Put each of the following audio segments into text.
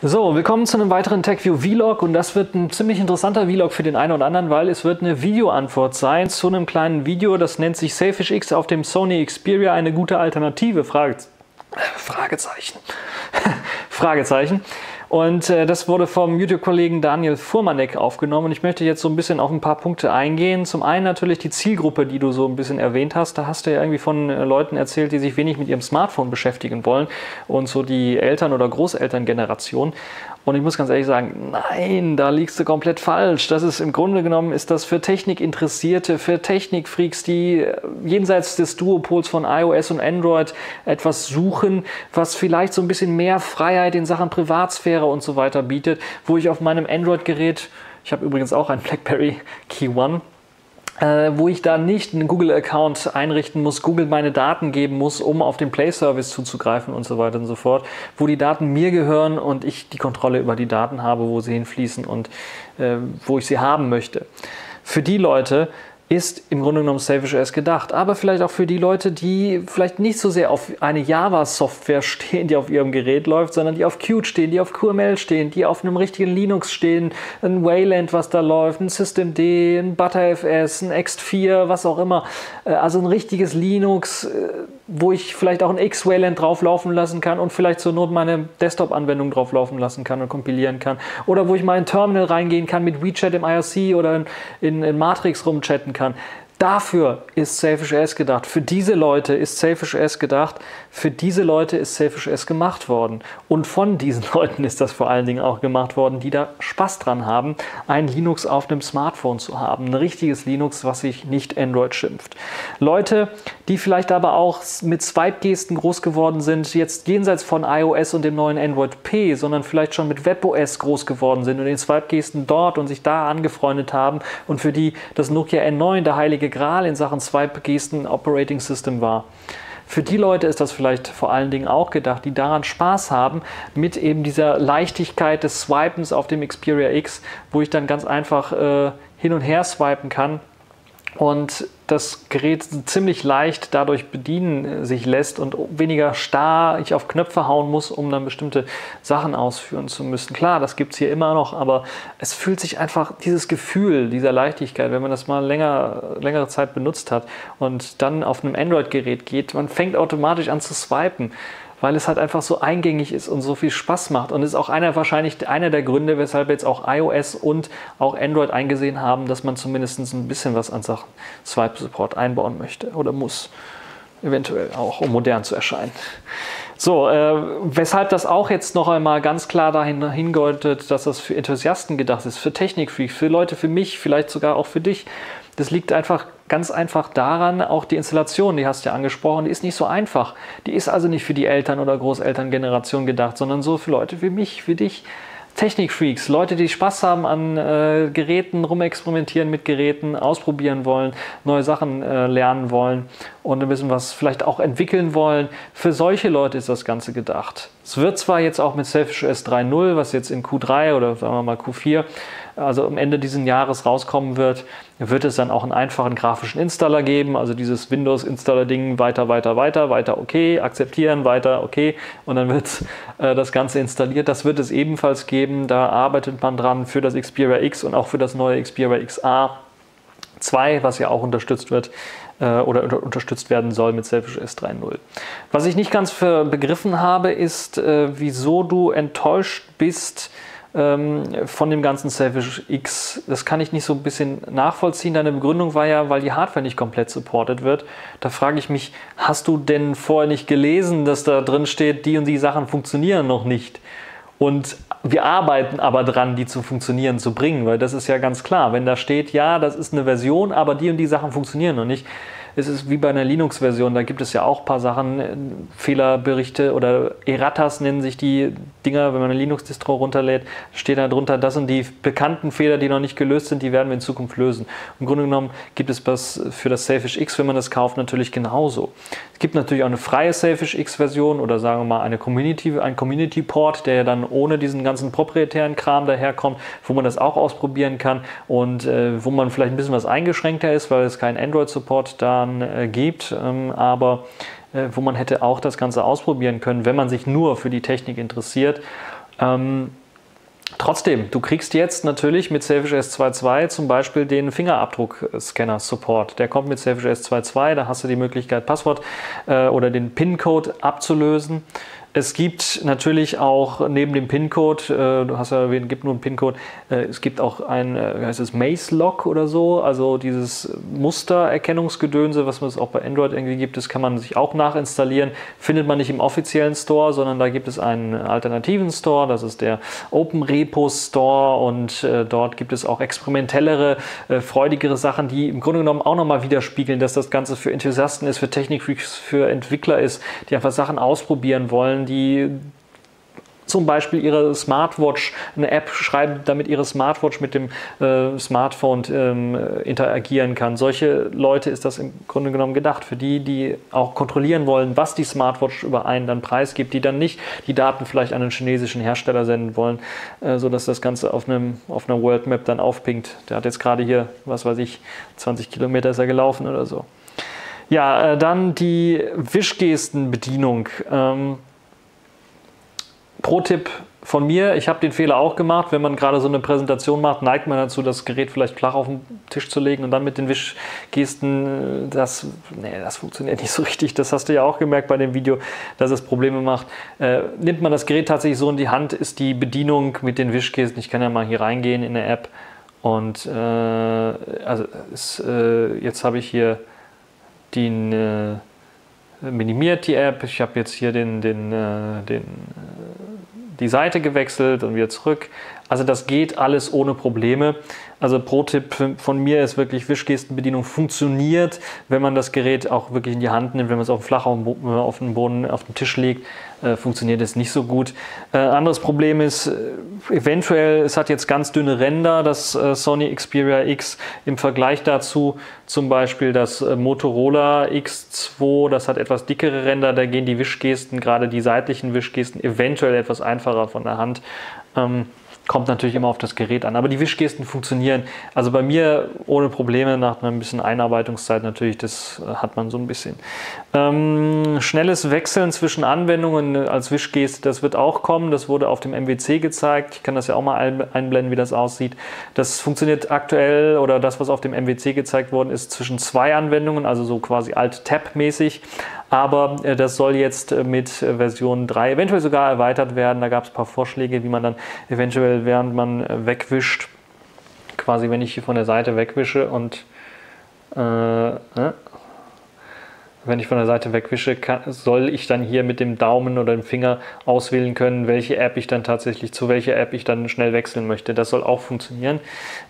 So, willkommen zu einem weiteren TechView Vlog und das wird ein ziemlich interessanter Vlog für den einen oder anderen, weil es wird eine Videoantwort sein zu einem kleinen Video, das nennt sich Selfish X auf dem Sony Xperia eine gute Alternative? Frage, Fragezeichen. Fragezeichen. Und äh, das wurde vom YouTube-Kollegen Daniel Furmanek aufgenommen. Und ich möchte jetzt so ein bisschen auf ein paar Punkte eingehen. Zum einen natürlich die Zielgruppe, die du so ein bisschen erwähnt hast. Da hast du ja irgendwie von äh, Leuten erzählt, die sich wenig mit ihrem Smartphone beschäftigen wollen. Und so die Eltern- oder Großelterngeneration. Und ich muss ganz ehrlich sagen, nein, da liegst du komplett falsch. Das ist im Grunde genommen, ist das für Technikinteressierte, für Technikfreaks, die jenseits des Duopols von iOS und Android etwas suchen, was vielleicht so ein bisschen mehr Freiheit in Sachen Privatsphäre und so weiter bietet, wo ich auf meinem Android-Gerät, ich habe übrigens auch ein BlackBerry Key One, äh, wo ich da nicht einen Google-Account einrichten muss, Google meine Daten geben muss, um auf den Play-Service zuzugreifen und so weiter und so fort, wo die Daten mir gehören und ich die Kontrolle über die Daten habe, wo sie hinfließen und äh, wo ich sie haben möchte. Für die Leute ist im Grunde genommen Selfish OS gedacht. Aber vielleicht auch für die Leute, die vielleicht nicht so sehr auf eine Java-Software stehen, die auf ihrem Gerät läuft, sondern die auf Qt stehen, die auf QML stehen, die auf einem richtigen Linux stehen, ein Wayland, was da läuft, ein Systemd, ein ButterFS, ein X4, was auch immer. Äh, also ein richtiges Linux, äh, wo ich vielleicht auch ein X-Wayland drauflaufen lassen kann und vielleicht zur Not meine Desktop-Anwendung drauflaufen lassen kann und kompilieren kann. Oder wo ich mal in Terminal reingehen kann mit WeChat im IRC oder in, in, in Matrix rumchatten kann kann, Dafür ist Selfish OS gedacht. Für diese Leute ist Selfish OS gedacht. Für diese Leute ist Selfish OS gemacht worden. Und von diesen Leuten ist das vor allen Dingen auch gemacht worden, die da Spaß dran haben, ein Linux auf einem Smartphone zu haben. Ein richtiges Linux, was sich nicht Android schimpft. Leute, die vielleicht aber auch mit Swipe-Gesten groß geworden sind, jetzt jenseits von iOS und dem neuen Android P, sondern vielleicht schon mit WebOS groß geworden sind und den Swipe-Gesten dort und sich da angefreundet haben und für die das Nokia N9 der heilige Gral in Sachen Swipe-Gesten Operating System war. Für die Leute ist das vielleicht vor allen Dingen auch gedacht, die daran Spaß haben, mit eben dieser Leichtigkeit des Swipens auf dem Xperia X, wo ich dann ganz einfach äh, hin und her swipen kann und das Gerät ziemlich leicht dadurch bedienen äh, sich lässt und weniger starr ich auf Knöpfe hauen muss, um dann bestimmte Sachen ausführen zu müssen. Klar, das gibt es hier immer noch, aber es fühlt sich einfach dieses Gefühl dieser Leichtigkeit, wenn man das mal länger, längere Zeit benutzt hat und dann auf einem Android-Gerät geht, man fängt automatisch an zu swipen weil es halt einfach so eingängig ist und so viel Spaß macht. Und ist auch einer wahrscheinlich einer der Gründe, weshalb jetzt auch iOS und auch Android eingesehen haben, dass man zumindest ein bisschen was an Sachen Swipe Support einbauen möchte oder muss. Eventuell auch, um modern zu erscheinen. So, äh, weshalb das auch jetzt noch einmal ganz klar dahin hingedeutet, dass das für Enthusiasten gedacht ist, für Technikfreaks, für Leute, für mich, vielleicht sogar auch für dich. Das liegt einfach ganz einfach daran, auch die Installation, die hast du ja angesprochen, die ist nicht so einfach. Die ist also nicht für die Eltern- oder Großelterngeneration gedacht, sondern so für Leute wie mich, für dich. Technikfreaks, Leute, die Spaß haben an äh, Geräten, rumexperimentieren mit Geräten, ausprobieren wollen, neue Sachen äh, lernen wollen und ein bisschen was vielleicht auch entwickeln wollen. Für solche Leute ist das Ganze gedacht. Es wird zwar jetzt auch mit Selfish OS 3.0, was jetzt in Q3 oder sagen wir mal Q4 also am Ende dieses Jahres rauskommen wird, wird es dann auch einen einfachen grafischen Installer geben, also dieses Windows-Installer-Ding weiter, weiter, weiter, weiter, okay, akzeptieren, weiter, okay und dann wird äh, das Ganze installiert. Das wird es ebenfalls geben, da arbeitet man dran für das Xperia X und auch für das neue Xperia XA 2, was ja auch unterstützt wird äh, oder unter, unterstützt werden soll mit Selfish S 3.0. Was ich nicht ganz begriffen habe, ist, äh, wieso du enttäuscht bist, von dem ganzen Selfish X. Das kann ich nicht so ein bisschen nachvollziehen. Deine Begründung war ja, weil die Hardware nicht komplett supported wird. Da frage ich mich, hast du denn vorher nicht gelesen, dass da drin steht, die und die Sachen funktionieren noch nicht? Und wir arbeiten aber dran, die zu funktionieren zu bringen, weil das ist ja ganz klar. Wenn da steht, ja, das ist eine Version, aber die und die Sachen funktionieren noch nicht, es ist wie bei einer Linux-Version, da gibt es ja auch ein paar Sachen, äh, Fehlerberichte oder Erratas nennen sich die Dinger, wenn man eine Linux-Distro runterlädt, steht da drunter, das sind die bekannten Fehler, die noch nicht gelöst sind, die werden wir in Zukunft lösen. Im Grunde genommen gibt es das für das Selfish X, wenn man das kauft, natürlich genauso. Es gibt natürlich auch eine freie Selfish X-Version oder sagen wir mal eine Community, ein Community-Port, der ja dann ohne diesen ganzen proprietären Kram daherkommt, wo man das auch ausprobieren kann und äh, wo man vielleicht ein bisschen was eingeschränkter ist, weil es keinen Android-Support da dann äh, gibt, ähm, aber äh, wo man hätte auch das Ganze ausprobieren können, wenn man sich nur für die Technik interessiert. Ähm, Trotzdem, du kriegst jetzt natürlich mit Selfish S2.2 zum Beispiel den Fingerabdruckscanner-Support. Der kommt mit Selfish S2.2, da hast du die Möglichkeit, Passwort äh, oder den PIN-Code abzulösen. Es gibt natürlich auch neben dem PIN-Code, äh, du hast ja erwähnt, gibt nur einen PIN-Code, äh, es gibt auch ein, äh, heißt es Maze-Lock oder so, also dieses Mustererkennungsgedönse, was es auch bei Android irgendwie gibt, das kann man sich auch nachinstallieren. Findet man nicht im offiziellen Store, sondern da gibt es einen alternativen Store, das ist der Open Repo Store und äh, dort gibt es auch experimentellere, äh, freudigere Sachen, die im Grunde genommen auch nochmal widerspiegeln, dass das Ganze für Enthusiasten ist, für Technikfreaks, für Entwickler ist, die einfach Sachen ausprobieren wollen, die zum Beispiel ihre Smartwatch, eine App schreiben, damit ihre Smartwatch mit dem äh, Smartphone ähm, interagieren kann. Solche Leute ist das im Grunde genommen gedacht. Für die, die auch kontrollieren wollen, was die Smartwatch über einen dann preisgibt, die dann nicht die Daten vielleicht an einen chinesischen Hersteller senden wollen, äh, sodass das Ganze auf, einem, auf einer World Map dann aufpinkt. Der hat jetzt gerade hier, was weiß ich, 20 Kilometer ist er gelaufen oder so. Ja, äh, dann die Wischgestenbedienung. Ähm, Pro-Tipp von mir, ich habe den Fehler auch gemacht, wenn man gerade so eine Präsentation macht, neigt man dazu, das Gerät vielleicht flach auf den Tisch zu legen und dann mit den Wischgesten, äh, das, nee, das funktioniert nicht so richtig. Das hast du ja auch gemerkt bei dem Video, dass es Probleme macht. Äh, nimmt man das Gerät tatsächlich so in die Hand, ist die Bedienung mit den Wischgesten, ich kann ja mal hier reingehen in der App und äh, also ist, äh, jetzt habe ich hier den äh, minimiert die App. Ich habe jetzt hier den, den, äh, den, die Seite gewechselt und wieder zurück. Also das geht alles ohne Probleme. Also Pro-Tipp von mir ist wirklich, Wischgestenbedienung funktioniert, wenn man das Gerät auch wirklich in die Hand nimmt, wenn man es auf dem flach auf dem Boden, auf dem Tisch legt, äh, funktioniert es nicht so gut. Äh, anderes Problem ist, äh, eventuell, es hat jetzt ganz dünne Ränder, das äh, Sony Xperia X im Vergleich dazu zum Beispiel das äh, Motorola X2, das hat etwas dickere Ränder, da gehen die Wischgesten, gerade die seitlichen Wischgesten, eventuell etwas einfacher von der Hand. Ähm, Kommt natürlich immer auf das Gerät an. Aber die Wischgesten funktionieren. Also bei mir ohne Probleme nach einer bisschen Einarbeitungszeit natürlich, das äh, hat man so ein bisschen. Ähm, schnelles Wechseln zwischen Anwendungen als Wischgeste, das wird auch kommen. Das wurde auf dem MWC gezeigt. Ich kann das ja auch mal einblenden, wie das aussieht. Das funktioniert aktuell oder das, was auf dem MWC gezeigt worden ist, zwischen zwei Anwendungen, also so quasi Alt-Tab-mäßig. Aber äh, das soll jetzt äh, mit äh, Version 3 eventuell sogar erweitert werden. Da gab es ein paar Vorschläge, wie man dann eventuell, während man wegwischt, quasi wenn ich hier von der Seite wegwische und äh, ne, wenn ich von der Seite wegwische, kann, soll ich dann hier mit dem Daumen oder dem Finger auswählen können, welche App ich dann tatsächlich, zu welcher App ich dann schnell wechseln möchte. Das soll auch funktionieren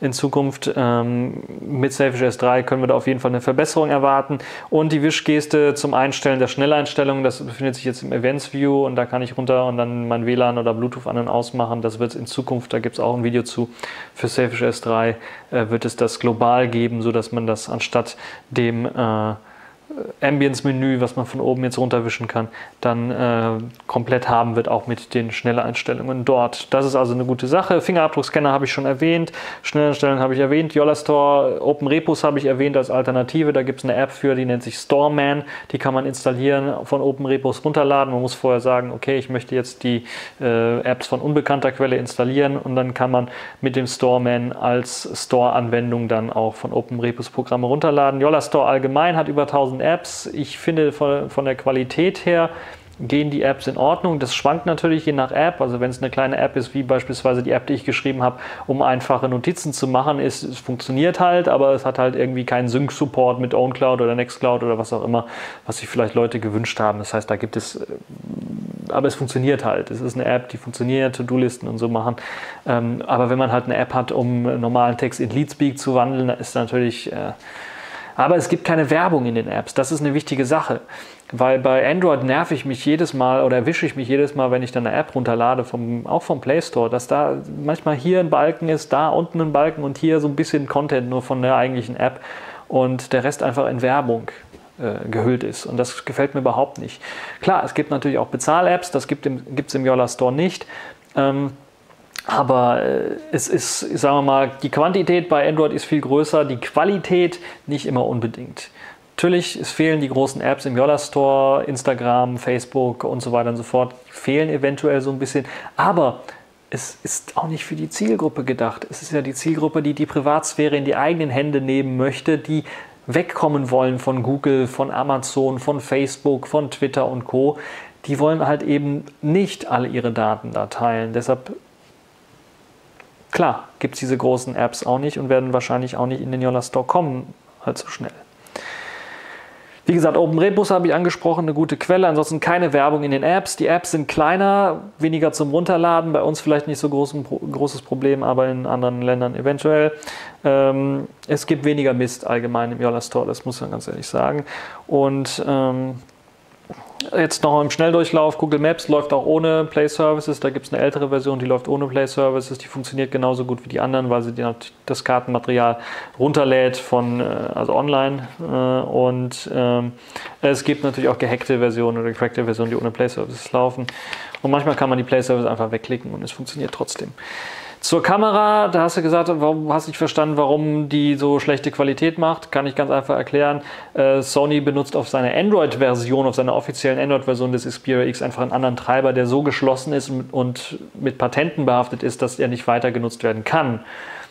in Zukunft. Ähm, mit Selfish S3 können wir da auf jeden Fall eine Verbesserung erwarten. Und die Wischgeste zum Einstellen der Schnelleinstellungen, das befindet sich jetzt im Events View und da kann ich runter und dann mein WLAN oder Bluetooth an und ausmachen. Das wird es in Zukunft, da gibt es auch ein Video zu, für Selfish S3 äh, wird es das global geben, sodass man das anstatt dem äh, Ambience-Menü, was man von oben jetzt runterwischen kann, dann äh, komplett haben wird, auch mit den Schnelleinstellungen dort. Das ist also eine gute Sache. Fingerabdruckscanner habe ich schon erwähnt, Schnelleinstellungen habe ich erwähnt, Yola Store, Open Repos habe ich erwähnt als Alternative. Da gibt es eine App für, die nennt sich Storeman. Die kann man installieren, von Open Repos runterladen. Man muss vorher sagen, okay, ich möchte jetzt die äh, Apps von unbekannter Quelle installieren und dann kann man mit dem Storeman als Store-Anwendung dann auch von Open Repos Programme runterladen. Yola Store allgemein hat über 1000 Apps. Ich finde von, von der Qualität her gehen die Apps in Ordnung. Das schwankt natürlich je nach App. Also wenn es eine kleine App ist, wie beispielsweise die App, die ich geschrieben habe, um einfache Notizen zu machen, ist, es funktioniert halt, aber es hat halt irgendwie keinen Sync-Support mit OwnCloud oder Nextcloud oder was auch immer, was sich vielleicht Leute gewünscht haben. Das heißt, da gibt es, äh, aber es funktioniert halt. Es ist eine App, die funktioniert, To-Do-Listen und so machen. Ähm, aber wenn man halt eine App hat, um normalen Text in Leadspeak zu wandeln, ist natürlich äh, aber es gibt keine Werbung in den Apps. Das ist eine wichtige Sache. Weil bei Android nerv ich mich jedes Mal oder erwische ich mich jedes Mal, wenn ich dann eine App runterlade, vom, auch vom Play Store, dass da manchmal hier ein Balken ist, da unten ein Balken und hier so ein bisschen Content nur von der eigentlichen App und der Rest einfach in Werbung äh, gehüllt ist. Und das gefällt mir überhaupt nicht. Klar, es gibt natürlich auch Bezahl-Apps, das gibt es im, im Yola Store nicht. Ähm, aber äh, es ist, sagen wir mal, die Quantität bei Android ist viel größer, die Qualität nicht immer unbedingt. Natürlich, es fehlen die großen Apps im Yola Store, Instagram, Facebook und so weiter und so fort, fehlen eventuell so ein bisschen. Aber es ist auch nicht für die Zielgruppe gedacht. Es ist ja die Zielgruppe, die die Privatsphäre in die eigenen Hände nehmen möchte, die wegkommen wollen von Google, von Amazon, von Facebook, von Twitter und Co. Die wollen halt eben nicht alle ihre Daten da teilen. Deshalb, klar, gibt es diese großen Apps auch nicht und werden wahrscheinlich auch nicht in den Yola Store kommen, halt so schnell. Wie gesagt, OpenRepos habe ich angesprochen, eine gute Quelle. Ansonsten keine Werbung in den Apps. Die Apps sind kleiner, weniger zum Runterladen. Bei uns vielleicht nicht so groß, großes Problem, aber in anderen Ländern eventuell. Ähm, es gibt weniger Mist allgemein im Yola Store, das muss man ganz ehrlich sagen. Und ähm, Jetzt noch im Schnelldurchlauf, Google Maps läuft auch ohne Play Services. Da gibt es eine ältere Version, die läuft ohne Play Services. Die funktioniert genauso gut wie die anderen, weil sie das Kartenmaterial runterlädt von, äh, also online. Äh, und ähm, es gibt natürlich auch gehackte Versionen oder gecrackte Versionen, die ohne Play Services laufen. Und manchmal kann man die Play Services einfach wegklicken und es funktioniert trotzdem. Zur Kamera, da hast du gesagt, warum hast du nicht verstanden, warum die so schlechte Qualität macht? Kann ich ganz einfach erklären. Äh, Sony benutzt auf seiner Android-Version, auf seiner offiziellen Android-Version des Xperia X einfach einen anderen Treiber, der so geschlossen ist und mit Patenten behaftet ist, dass er nicht weiter genutzt werden kann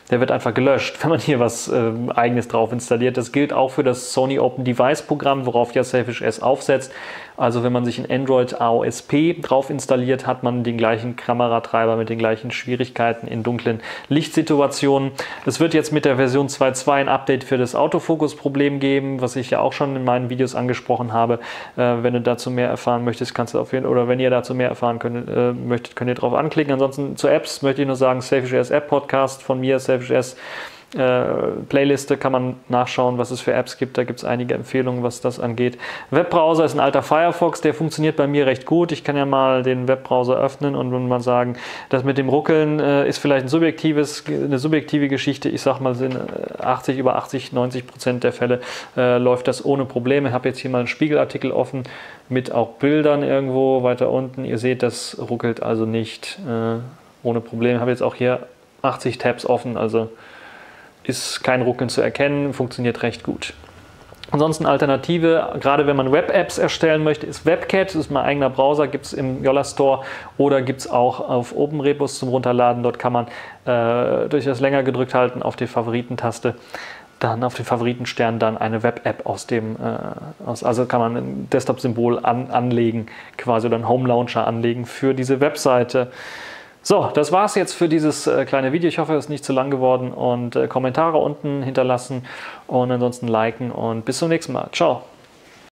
der wird einfach gelöscht, wenn man hier was äh, eigenes drauf installiert. Das gilt auch für das Sony Open Device Programm, worauf ja Selfish S aufsetzt. Also wenn man sich in Android AOSP drauf installiert, hat man den gleichen Kameratreiber mit den gleichen Schwierigkeiten in dunklen Lichtsituationen. Es wird jetzt mit der Version 2.2 ein Update für das Autofokus-Problem geben, was ich ja auch schon in meinen Videos angesprochen habe. Äh, wenn du dazu mehr erfahren möchtest, kannst du auf jeden oder wenn ihr dazu mehr erfahren könnt, äh, möchtet, könnt ihr drauf anklicken. Ansonsten zu Apps möchte ich nur sagen, Selfish S App Podcast von mir, Selfish S Playliste kann man nachschauen, was es für Apps gibt. Da gibt es einige Empfehlungen, was das angeht. Webbrowser ist ein alter Firefox, der funktioniert bei mir recht gut. Ich kann ja mal den Webbrowser öffnen und mal sagen, das mit dem Ruckeln äh, ist vielleicht ein subjektives, eine subjektive Geschichte. Ich sag mal, sind 80, äh, über 80, 90 Prozent der Fälle äh, läuft das ohne Probleme. Ich habe jetzt hier mal einen Spiegelartikel offen mit auch Bildern irgendwo weiter unten. Ihr seht, das ruckelt also nicht äh, ohne Probleme. Ich habe jetzt auch hier 80 Tabs offen, also ist kein Ruckeln zu erkennen, funktioniert recht gut. Ansonsten Alternative, gerade wenn man Web-Apps erstellen möchte, ist WebCat, das ist mein eigener Browser, gibt es im Yola Store oder gibt es auch auf OpenRepos zum Runterladen. Dort kann man äh, durch das länger gedrückt halten auf die Favoritentaste, dann auf den Favoritenstern dann eine Web-App aus dem, äh, aus, also kann man ein Desktop-Symbol an, anlegen, quasi oder einen Home-Launcher anlegen für diese Webseite. So, das war's jetzt für dieses äh, kleine Video. Ich hoffe, es ist nicht zu lang geworden und äh, Kommentare unten hinterlassen und ansonsten liken und bis zum nächsten Mal. Ciao.